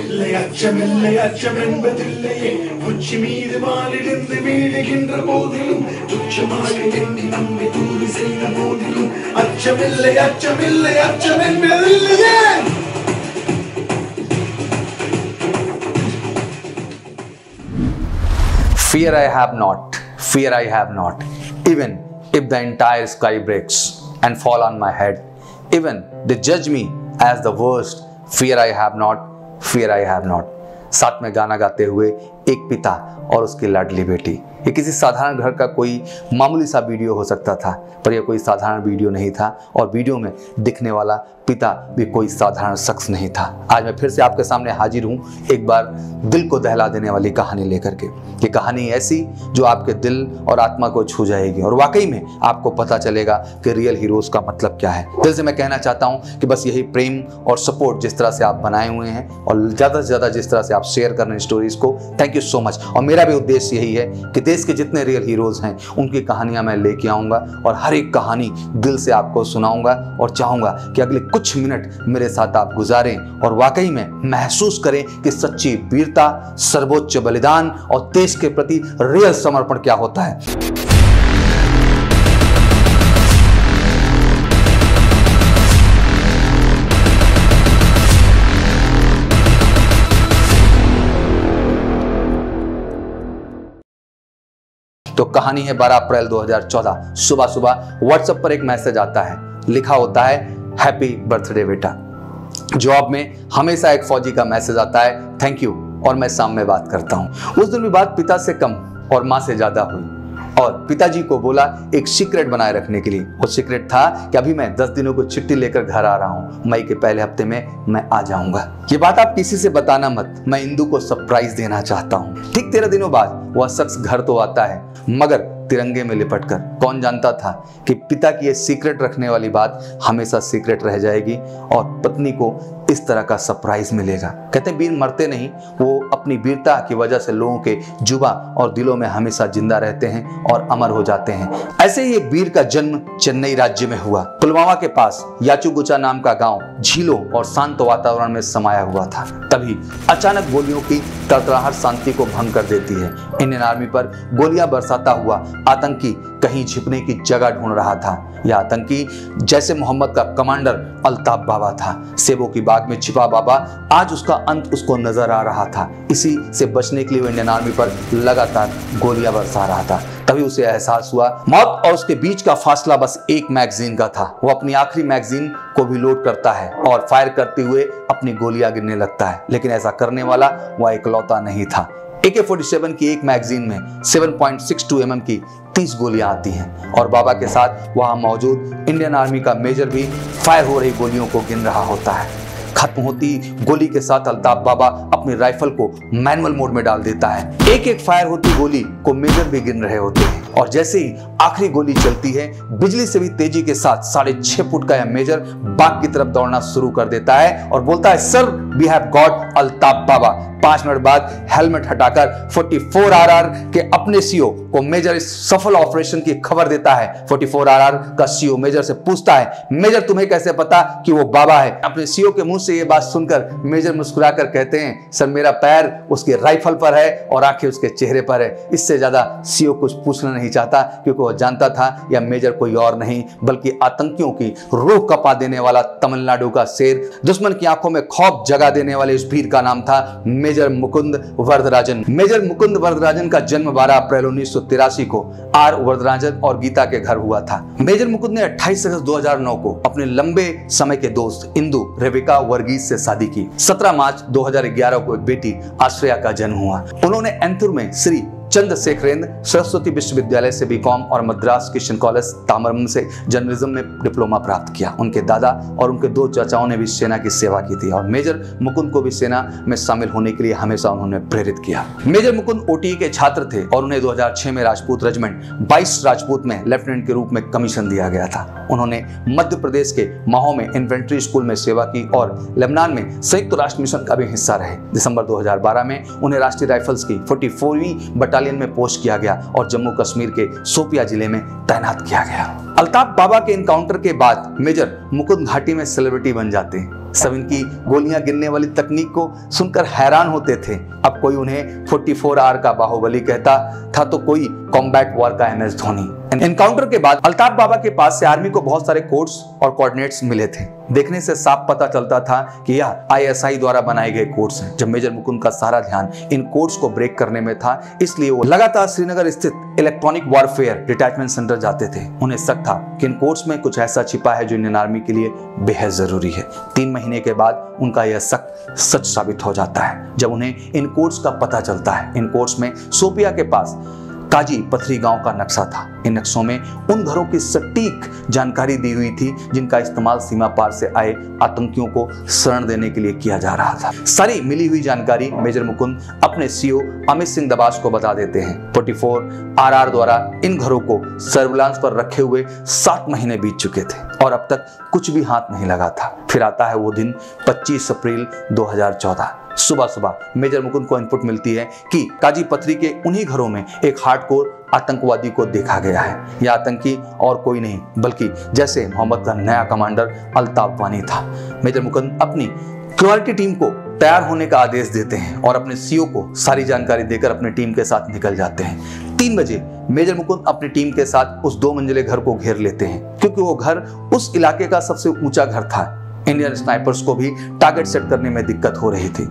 இல்லை அச்சமில்லை அச்சம் என்பதில்லையே உச்சி மீது வானிலிருந்து வீழுகின்ற போதிலும் துச்சமாக எண்ணி நம்மை தூது செய்த போதிலும் அச்சமில்லை அச்சமில்லை அச்சம் என்பதில்லையே Fear I have not, fear I have not. Even if the entire sky breaks and fall on my head, even they judge me as the worst, fear I have not, fear I have not साथ में गाना गाते हुए एक पिता और उसकी लाडली बेटी। ये किसी साधारण घर का कोई मामूली सा वीडियो हो सकता था, पर यह कोई साधारण वीडियो नहीं था और वीडियो में दिखने वाला पिता भी कोई साधारण शख्स नहीं था। आज मैं फिर से आपके सामने हाजिर हूँ एक बार दिल को दहला देने वाली कहानी लेकर के। ये कहानी ऐसी जो आपके दिल और आत्मा को छू जाएगी और वाकई में आपको पता चलेगा कि रियल हीरोज का मतलब क्या है। दिल से मैं कहना चाहता हूँ कि बस यही प्रेम और सपोर्ट जिस तरह से आप बनाए हुए हैं और ज़्यादा से ज़्यादा जिस तरह से आप शेयर कर रहे हैं स्टोरीज को, थैंक यू सो मच। और मेरा भी उद्देश्य यही है कि देश के जितने रियल हीरोज हैं, उनकी कहानियाँ मैं लेके आऊँगा और हर एक कहानी दिल से आपको सुनाऊँगा और चाहूँगा कि अगले कुछ मिनट मेरे साथ आप गुजारें और वाकई में महसूस करें कि सच्ची वीरता, सर्वोच्च बलिदान और देश के प्रति रियल समर्पण क्या होता है। तो कहानी है 12 अप्रैल 2014 सुबह सुबह व्हाट्सएप पर एक मैसेज आता है। लिखा होता है हैप्पी बर्थडे बेटा। जॉब में, हमेशा एक फौजी का मैसेज आता है थैंक यू और मैं सामने बात करता हूँ। उस दिन भी बात पिता से कम और माँ से ज़्यादा हुई। और पिताजी को बोला, एक सीक्रेट बनाए रखने के लिए। वो सीक्रेट था कि अभी मैं दस दिनों को छुट्टी लेकर घर आ रहा हूँ। मई के पहले हफ़्ते में मैं आ जाऊँगा। ये बात आप किसी से बताना मत। मैं इंदू को सरप्राइज़ देना चाहता हूँ। ठीक तेरह दिनों बाद वह शख्स घर तो आता है, मगर तिरंगे में लिपट कर कौन जानता था कि पिता की ये सीक्रेट रखने वाली बात हमेशा सीक्रेट रह जाएगी और पत्नी को इस तरह का सरप्राइज़ मिलेगा। कहते वीर मरते नहीं, वो अपनी वीरता की वजह से लोगों के जुबा और दिलों में हमेशा ज़िंदा रहते हैं और अमर हो जाते हैं। ऐसे ही वीर का जन्म चेन्नई राज्य में हुआ। पुलवामा के पास याचुगुचा नाम का गाँव झीलों और शांत वातावरण में समाया हुआ था। तभी अचानक गोलियों की तड़तड़ाहट शांति को भंग कर देती है। इंडियन आर्मी पर गोलियाँ बरसाता हुआ आतंकी कहीं छिपने की जगह ढूंढ रहा था। यह आतंकी जैसे मोहम्मद का कमांडर अल्ताफ बाबा था। सेबो की बाग में छिपा बाबा आज उसका अंत उसको नज़र आ रहा था। इसी से बचने के लिए वो इंडियन आर्मी पर लगातार गोलियाँ बरसा रहा था। तभी उसे एहसास हुआ, मौत और उसके बीच का फासला बस एक मैगजीन का था। वो अपनी आखिरी मैगजीन को भी लोड करता है और फायर करते हुए अपनी गोलियाँ गिरने लगता है। लेकिन ऐसा करने वाला वह इकलौता नहीं था। AK 47 की एक मैगजीन में seven point six two M M की 30 गोलियाँ आती हैं। और बाबा के साथ वहाँ मौजूद इंडियन आर्मी का मेजर भी फायर हो रही गोलियों को गिन रहा होता है। खत्म होती, गोली के साथ अल्ताफ बाबा अपनी राइफल को मैनुअल मोड में डाल देता है। एक एक फायर होती गोली को मेजर भी गिन रहे होते हैं। और जैसे ही आखिरी गोली चलती है, बिजली से भी तेज़ी के साथ साढ़े छह फुट का यह मेजर बाग की तरफ़ दौड़ना शुरू कर देता है और बोलता है, sir we have got Altaf Baba. पाँच मिनट बाद हेलमेट हटाकर 44 आरआर के अपने सीओ को मेजर इस सफल ऑपरेशन की खबर देता है। 44 आरआर का सीओ मेजर से पूछता है, मेजर, तुम्हें कैसे पता कि वो बाबा है? अपने सीओ के मुँह से ये बात सुनकर मेजर मुस्कुराकर कहते हैं, सर, मेरा पैर उसके राइफल पर है और आँखें उसके चेहरे पर है। इससे ज़्यादा सीओ कुछ पूछना नहीं चाहता, क्योंकि वो जानता था यह मेजर कोई और नहीं, बल्कि आतंकियों की रूह कपा देने वाला तमिलनाडु का शेर, दुश्मन की आँखों में खौफ जगा देने वाले इस वीर का नाम था मेजर मुकुंद वरदराजन। मेजर मुकुंद वरदराजन का जन्म 12 अप्रैल उन्नीस सौ तिरासी को आर वरदराजन और गीता के घर हुआ था। मेजर मुकुंद ने 28 अगस्त 2009 को अपने लंबे समय के दोस्त इंदु रेबिका वर्गीस से शादी की। 17 मार्च 2011 को एक बेटी आश्रया का जन्म हुआ। उन्होंने एंथुर में श्री चंद्रशेखरेंद्र सरस्वती विश्वविद्यालय से बीकॉम और मद्रास क्रिश्चियन कॉलेज तामरम से जर्नलिज्म में डिप्लोमा प्राप्त किया। उनके दादा और उनके दो चाचाओं ने भी सेना की सेवा की थी और मेजर मुकुंद को भी सेना में शामिल होने के लिए हमेशा उन्होंने प्रेरित किया। मेजर मुकुंद ओटी के छात्र थे और उन्हें 2006 में राजपूत रेजिमेंट 22 राजपूत में लेफ्टिनेंट के रूप में कमीशन दिया गया था। उन्होंने मध्य प्रदेश के माहो में इन्फेंट्री स्कूल में सेवा की और लेबनान में संयुक्त राष्ट्र मिशन का भी हिस्सा रहे। दिसंबर 2012 में उन्हें राष्ट्रीय राइफल्स की 44वीं बटालियन में पोस्ट किया गया और जम्मू कश्मीर के सोपिया ज़िले में तैनात किया गया। अल्ताफ बाबा के इनकाउंटर के बाद मेजर मुकुंद घाटी में सेलिब्रिटी बन जाते हैं। सब इनकी गोलियाँ गिनने वाली तकनीक को सुनकर हैरान होते थे। अब कोई उन्हें 44 आर का बाहुबली कहता, था तो कोई कॉम्बैट वॉर का एम एस धोनी। एनकाउंटर के बाद अल्ताफ बाबा के पास से आर्मी को बहुत सारे कोड्स और कोऑर्डिनेट्स मिले थे। देखने से साफ़ पता चलता था कि यह आईएसआई द्वारा बनाए गए कोड्स हैं। जब मेजर मुकुंद का सारा ध्यान इन कोड्स को ब्रेक करने में था, इसलिए वो लगातार श्रीनगर स्थित इलेक्ट्रॉनिक वॉरफेयर डिटैचमेंट सेंटर जाते थे। उन्हें शक था कि इन कोर्ट्स में कुछ ऐसा छिपा है जो इंडियन आर्मी के लिए बेहद ज़रूरी है। तीन महीने के बाद उनका यह शक सच साबित हो जाता है, जब उन्हें इन कोर्स का पता चलता है। इन कोर्स में सोपिया के पास काजी पथरी गाँव का नक्शा था। इन नक्शों में उन घरों की सटीक जानकारी दी हुई थी, जिनका इस्तेमाल सीमा पार से आए आतंकियों को शरण देने के लिए किया जा रहा था। सारी मिली हुई जानकारी मेजर मुकुंद अपने सीओ अमित सिंह दबास को बता देते हैं। 44 आरआर द्वारा इन घरों को सर्विलांस पर रखे हुए सात महीने बीत चुके थे और अब तक कुछ भी हाथ नहीं लगा था। फिर आता है वो दिन 25 अप्रैल 2014 सुबह सुबह मेजर मुकुंद को इनपुट मिलती है कि काजी पथरी के उन्हीं घरों में एक हार्डकोर आतंकवादी को देखा गया है। यह आतंकी और कोई नहीं, बल्कि जैसे मोहम्मद का नया कमांडर अल्ताफ वानी था। मेजर मुकुंद अपनी क्वालिटी टीम को तैयार होने का आदेश देते हैं और अपने सीओ को सारी जानकारी देकर अपनी टीम के साथ निकल जाते हैं। तीन बजे मेजर मुकुंद अपनी टीम के साथ उस दो मंजिले घर को घेर लेते हैं, क्योंकि वो घर उस इलाके का सबसे ऊँचा घर था। इंडियन स्नाइपर्स को भी टारगेट सेट करने में दिक्कत हो रही थी।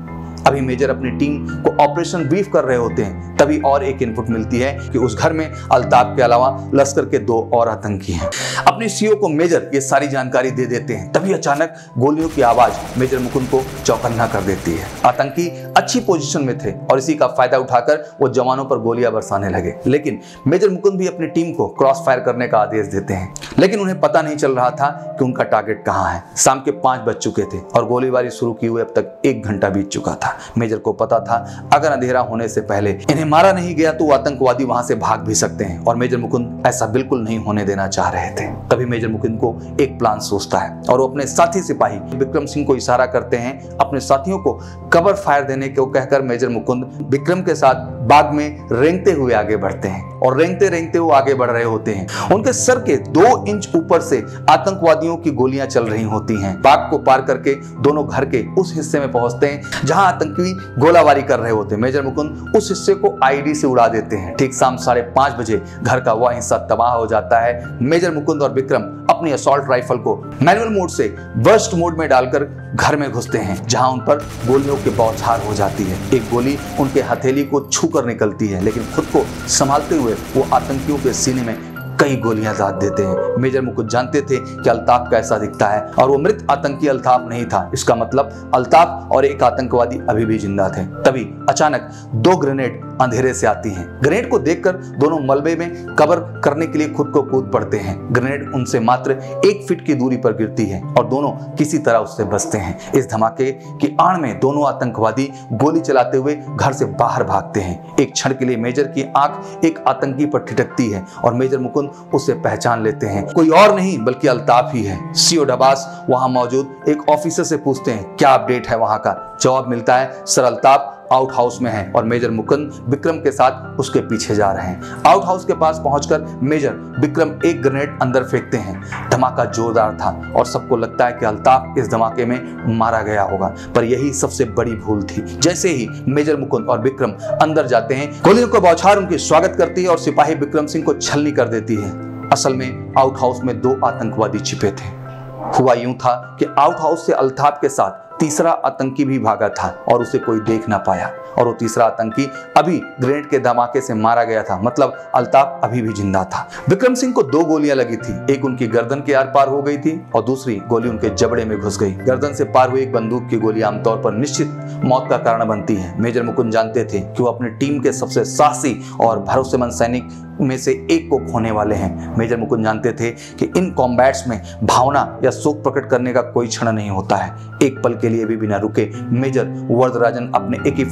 अभी मेजर अपनी टीम को ऑपरेशन ब्रीफ कर रहे होते हैं, तभी और एक इनपुट मिलती है कि उस घर में अल्ताफ के अलावा लश्कर के दो और आतंकी हैं। अपने सीओ को मेजर ये सारी जानकारी दे देते हैं, तभी अचानक गोलियों की आवाज़ मेजर मुकुंद को चौकन्ना कर देती है। आतंकी अच्छी पोजीशन में थे और इसी का फ़ायदा उठाकर वो जवानों पर गोलियाँ बरसाने लगे। लेकिन मेजर मुकुंद भी अपनी टीम को क्रॉस फायर करने का आदेश देते हैं, लेकिन उन्हें पता नहीं चल रहा था कि उनका टारगेट कहाँ है। शाम के पाँच बज चुके थे और गोलीबारी शुरू की हुए अब तक एक घंटा बीत चुका था। मेजर को पता था। अगर अंधेरा होने से पहले इन्हें मारा नहीं गया तो आतंकवादी वहाँ से भाग भी सकते हैं। और मेजर मुकुंद ऐसा बिल्कुल नहीं होने देना चाह रहे थे। तभी मेजर मुकुंद को एक प्लान सोचता है और वो अपने साथी सिपाही विक्रम सिंह को इशारा करते हैं, अपने साथियों को कवर फायर देने को कहकर मेजर मुकुंद विक्रम के साथ बाग में रेंगते हुए आगे बढ़ते हैं। और रेंगते रेंगते वो आगे बढ़ रहे होते हैं। उनके सर के दो इंच ऊपर से आतंकवादियों की गोलियाँ चल रही होती हैं। बाग को पार करके दोनों घर के उस हिस्से में पहुँचते हैं, जहाँ आतंकी गोलाबारी कर रहे होते मेजर मुकुंद उस हिस्से को आईडी से उड़ा देते हैं। ठीक शाम साढ़े पाँच बजे घर का वह हिस्सा तबाह हो जाता है। मेजर मुकुंद और विक्रम अपनी असॉल्ट राइफल को मैनुअल मोड से वर्स्ट मोड में डालकर घर में घुसते हैं, जहाँ उन पर गोलियों की बौछार हो जाती है। एक गोली उनके हथेली को छू कर निकलती है, लेकिन खुद को संभालते हुए वो आतंकियों के सीने में कई गोलियाँ दाद देते हैं। मेजर मुकुद जानते थे कि अल्ताफ कैसा दिखता है और वो मृत आतंकी अल्ताफ नहीं था। इसका मतलब अल्ताफ और एक आतंकवादी अभी भी ज़िंदा थे। तभी अचानक दो ग्रेनेड अंधेरे से आती हैं। ग्रेनेड को देखकर दोनों मलबे में कवर करने के लिए खुद को कूद पड़ते हैं। ग्रेनेड उनसे मात्र एक फीट की दूरी पर गिरती है और दोनों किसी तरह उससे बचते हैं। इस धमाके की आड़ में दोनों आतंकवादी गोली चलाते हुए घर से बाहर भागते हैं। एक क्षण के लिए मेजर की आँख एक आतंकी पर ठिटकती है और मेजर मुकुंद उसे पहचान लेते हैं। कोई और नहीं, बल्कि अल्ताफ ही है। सीओ डबास वहाँ मौजूद एक ऑफिसर से पूछते हैं, क्या अपडेट है वहाँ का? जवाब मिलता है, सर अल्ताफ आउट हाउस में है और मेजर मुकुंद विक्रम के साथ उसके पीछे जा रहे हैं। आउट हाउस के पास पहुंचकर मेजर विक्रम एक ग्रेनेड अंदर फेंकते हैं। धमाका जोरदार था और सबको लगता है कि अल्ताफ इस धमाके में मारा गया होगा, पर यही सबसे बड़ी भूल थी। जैसे ही मेजर मुकुंद और विक्रम अंदर जाते हैं, गोलियों को बौछार उनकी स्वागत करती है और सिपाही विक्रम सिंह को छलनी कर देती है। असल में आउट हाउस में दो आतंकवादी छिपे थे। हुआ यूँ था कि आउट हाउस से अल्ताफ के साथ तीसरा आतंकी भी भागा था और उसे कोई देख ना पाया। और वो तीसरा आतंकी अभी ग्रेनेड के धमाके से मारा गया था मतलब अल्ताफ अभी भी ज़िंदा था। विक्रम सिंह को दो गोलियाँ लगी थी, एक उनकी गर्दन के आर पार हो गई थी और दूसरी गोली उनके जबड़े में घुस गई। गर्दन से पार हुई एक बंदूक की गोली आमतौर पर निश्चित मौत का कारण बनती है। मेजर मुकुंद जानते थे कि वो अपनी टीम के सबसे साहसी और भरोसेमंद सैनिक में से एक को खोने वाले हैं। मेजर मुकुंद जानते थे कि इन कॉम्बैट्स में भावना या शोक प्रकट करने का कोई क्षण नहीं होता है। एक पल के लिए भी बिना रुके मेजर वरदराजन अपने ए के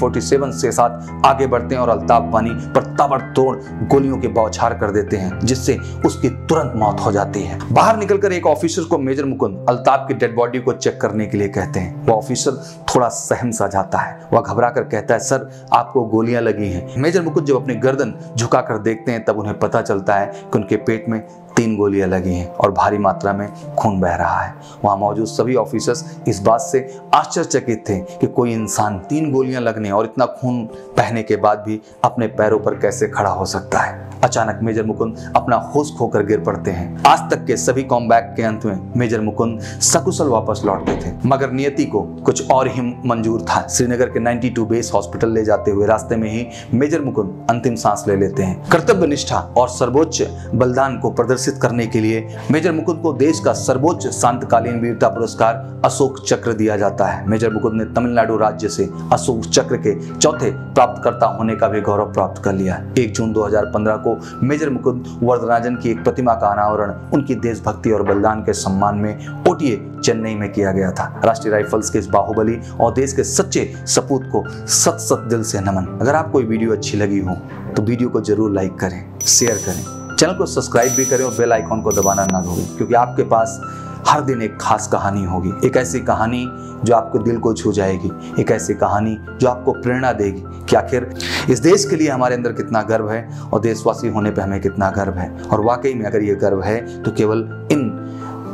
से साथ आगे बढ़ते हैं और अल्ताफ पानी पर ताबड़तोड़ गोलियों के बौछार कर देते हैं, जिससे उसकी तुरंत मौत हो जाती है। बाहर निकलकर एक ऑफिसर को मेजर मुकुंद अल्ताफ की डेड बॉडी को चेक करने के लिए कहते हैं। वह ऑफिसर थोड़ा सहम सा जाता है। वह घबरा कर कहता है, सर, आपको गोलियाँ लगी हैं। मेजर मुकुंद जब अपनी गर्दन झुकाकर देखते हैं, तब उन्हें पता चलता है कि उनके पेट में तीन गोलियाँ लगी हैं और भारी मात्रा में खून बह रहा है। वहाँ मौजूद सभी ऑफिसर्स इस बात से आश्चर्यचकित थे कि कोई इंसान तीन गोलियाँ लगने और इतना खून बहने के बाद भी अपने पैरों पर कैसे खड़ा हो सकता है? अचानक मेजर मुकुंद अपना होश खोकर गिर पड़ते हैं। आज तक के सभी कॉम्बैक के अंत में मेजर मुकुंद सकुशल वापस लौटते थे, मगर नियति को कुछ और ही मंजूर था। श्रीनगर के 92 बेस हॉस्पिटल ले जाते हुए रास्ते में ही मेजर मुकुंद अंतिम सांस ले लेते हैं। कर्तव्य निष्ठा और सर्वोच्च बलिदान को प्रदर्शित करने के लिए मेजर मुकुंद को देश का सर्वोच्च शांतकालीन वीरता पुरस्कार अशोक चक्र दिया जाता है। मेजर मुकुंद ने तमिलनाडु राज्य से अशोक चक्र के चौथे प्राप्तकर्ता होने का भी गौरव प्राप्त कर लिया। एक जून 2015 को मेजर मुकुंद वरदराजन की एक प्रतिमा का अनावरण उनकी देशभक्ति और बलिदान के सम्मान में ओटीए चेन्नई में किया गया था। राष्ट्रीय राइफल्स के इस बाहुबली और देश के सच्चे सपूत को सत सत दिल से नमन। अगर आपको वीडियो अच्छी लगी हो तो वीडियो को ज़रूर लाइक करें, शेयर करें। चैनल को सब्सक्राइब भी करें और बेल आइकॉन को दबाना ना भूलें, क्योंकि आपके पास हर दिन एक खास कहानी होगी। एक ऐसी कहानी जो आपके दिल को छू जाएगी, एक ऐसी कहानी जो आपको प्रेरणा देगी कि आखिर इस देश के लिए हमारे अंदर कितना गर्व है और देशवासी होने पर हमें कितना गर्व है। और वाकई में अगर ये गर्व है तो केवल इन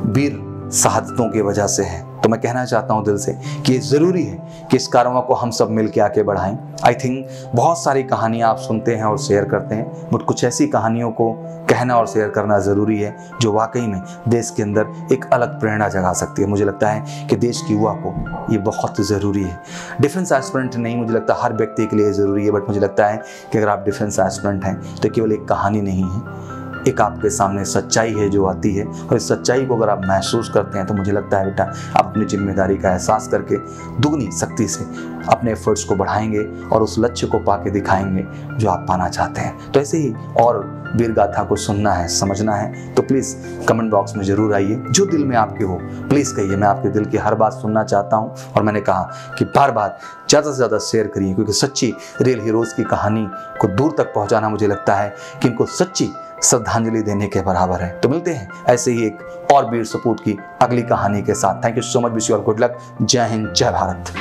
वीर शहादतों की वजह से है। मैं कहना चाहता हूँ दिल से कि ये ज़रूरी है कि इस कारवा को हम सब मिल के आगे बढ़ाएँ। आई थिंक बहुत सारी कहानियाँ आप सुनते हैं और शेयर करते हैं बट कुछ ऐसी कहानियों को कहना और शेयर करना ज़रूरी है जो वाकई में देश के अंदर एक अलग प्रेरणा जगा सकती है। मुझे लगता है कि देश की युवा को ये बहुत ज़रूरी है। डिफेंस एस्पिरेंट नहीं, मुझे लगता हर व्यक्ति के लिए ज़रूरी है बट मुझे लगता है कि अगर आप डिफेंस एस्पिरेंट हैं तो केवल एक कहानी नहीं है। एक आपके सामने सच्चाई है जो आती है। और इस सच्चाई को अगर आप महसूस करते हैं तो मुझे लगता है बेटा, आप अपनी ज़िम्मेदारी का एहसास करके दुगनी शक्ति से अपने एफर्ट्स को बढ़ाएँगे और उस लक्ष्य को पाके दिखाएँगे जो आप पाना चाहते हैं। तो ऐसे ही और वीर गाथा को सुनना है, समझना है तो प्लीज़ कमेंट बॉक्स में ज़रूर आइए। जो दिल में आपके हो, प्लीज़ कहिए, मैं आपके दिल की हर बात सुनना चाहता हूँ। और मैंने कहा कि बार बार ज़्यादा से ज़्यादा शेयर करिए, क्योंकि सच्ची रियल हीरोज़ की कहानी को दूर तक पहुँचाना मुझे लगता है कि इनको सच्ची श्रद्धांजलि देने के बराबर है। तो मिलते हैं ऐसे ही एक और वीर सपूत की अगली कहानी के साथ। Thank you so much wish you good luck जय हिंद, जय भारत।